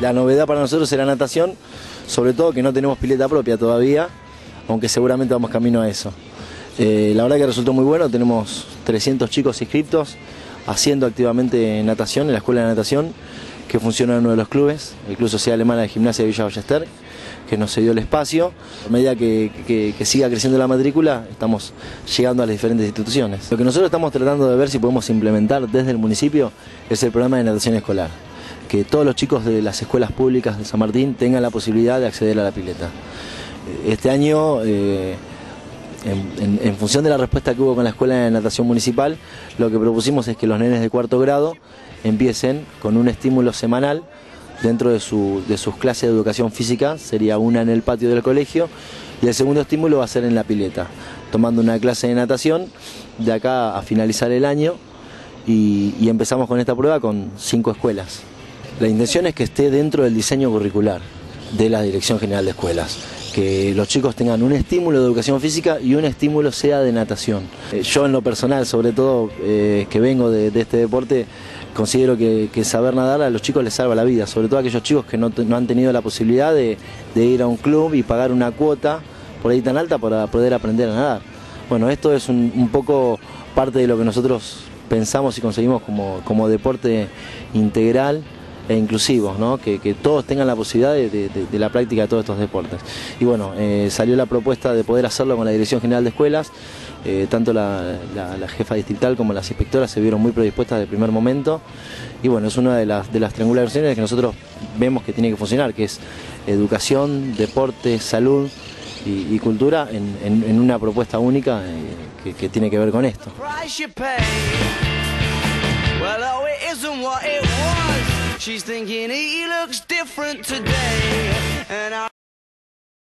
La novedad para nosotros será natación, sobre todo que no tenemos pileta propia todavía, aunque seguramente vamos camino a eso. Eh, la verdad que resultó muy bueno, tenemos 300 chicos inscritos haciendo activamente natación en la escuela de natación que funciona en uno de los clubes, el Club Social Alemana de Gimnasia de Villa Ballester, que nos cedió el espacio. A medida que, siga creciendo la matrícula, estamos llegando a las diferentes instituciones. Lo que nosotros estamos tratando de ver si podemos implementar desde el municipio es el programa de natación escolar. Que todos los chicos de las escuelas públicas de San Martín tengan la posibilidad de acceder a la pileta. Este año... Eh, en, función de la respuesta que hubo con la Escuela de Natación Municipal, lo que propusimos es que los nenes de cuarto grado empiecen con un estímulo semanal dentro de, sus clases de educación física, sería una en el patio del colegio, y el segundo estímulo va a ser en la pileta, tomando una clase de natación de acá a finalizar el año y empezamos con esta prueba con cinco escuelas. La intención es que esté dentro del diseño curricular de la Dirección General de Escuelas que los chicos tengan un estímulo de educación física y un estímulo sea de natación. Eh, yo en lo personal, sobre todo eh, que vengo de, este deporte, considero que, saber nadar a los chicos les salva la vida, sobre todo a aquellos chicos que no, han tenido la posibilidad de, ir a un club y pagar una cuota por ahí tan alta para poder aprender a nadar. Bueno, esto es un, poco parte de lo que nosotros pensamos y conseguimos como deporte integral e inclusivos, ¿no? que, todos tengan la posibilidad de, la práctica de todos estos deportes. Y bueno, eh, salió la propuesta de poder hacerlo con la Dirección General de Escuelas, eh, tanto la, jefa distrital como las inspectoras se vieron muy predispuestas desde primer momento, y bueno, es una de las, de las que nosotros vemos que tiene que funcionar, que es educación, deporte, salud, y, cultura en, una propuesta única eh, que, tiene que ver con esto. She's thinking he looks different today. And I